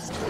First.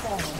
Fall.